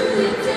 Absolutely.